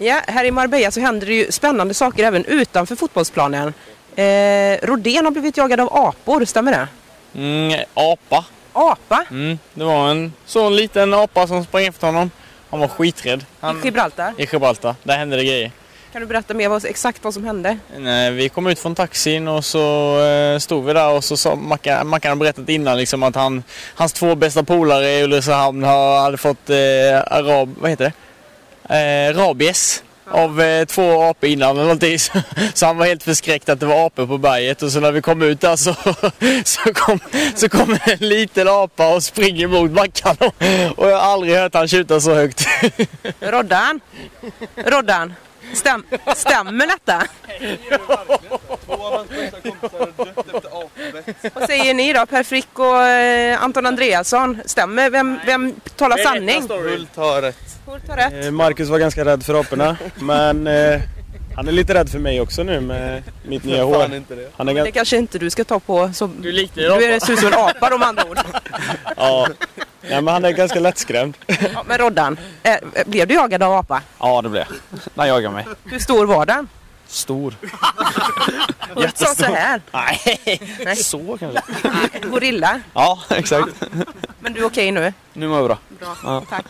Ja, här i Marbella så händer det ju spännande saker även utanför fotbollsplanen. Eh, Rodén har blivit jagad av apor, stämmer det? Mm, apa. Apa? Mm, det var en sån liten apa som sprang efter honom. Han var skiträdd. Han, I Gibraltar? I Gibraltar. Där hände det grejer. Kan du berätta mer vad, exakt vad som hände? Nej, vi kom ut från taxin och så eh, stod vi där och så sa Mackan, Mackan hade berättat innan liksom att han, hans två bästa polare i Ulricehamn har- hade fått eh, arab, vad heter det? Eh, rabies av eh, två apor innan eller någonting. Så, så han var helt förskräckt att det var apor på berget och så när vi kom ut där så, så, kom, så kom en liten apa och springer mot Mackan och, och jag har aldrig hört han tjuta så högt. Roddan? Roddan? Stäm, stämmer detta? Säger ni då? Per Frick och eh, Anton Andreasson. Stämmer? Vem, vem talar sanning? Hult har rätt. Hult har rätt. Eh, Marcus var ganska rädd för aporna, men eh, han är lite rädd för mig också nu med mitt nya hår. Inte det. Han är Det kanske inte du ska ta på. Så, Du liknar du är ser ut som en apa om andra ord. Ja. ja, men han är ganska lättskrämd. Ja, men Roddan, eh, blev du jagad av apa? Ja, det blev Han jagar mig. Hur stor var den? Stor. Sa så här. Nej, Nej. så kanske. Gorilla. Ja, exakt. Men du är okej nu? Nu mår jag bra. Bra, Ja. tack.